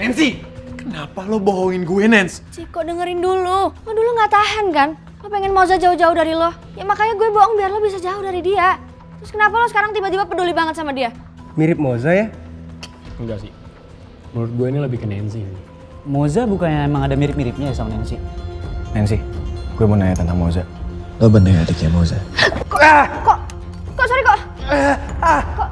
Nancy, kenapa lo bohongin gue, Nance? Ciko dengerin dulu. Lo dulu nggak tahan kan? Lo pengen Moza jauh-jauh dari lo. Ya makanya gue bohong biar lo bisa jauh dari dia. Terus kenapa lo sekarang tiba-tiba peduli banget sama dia? Mirip Moza ya? Enggak sih. Menurut gue ini lebih ke Nancy. Moza bukannya emang ada mirip-miripnya ya sama Nancy? Nancy, gue mau nanya tentang Moza. Lo bener adiknya Moza? Kok, kok sorry kok? Eh, ah kok?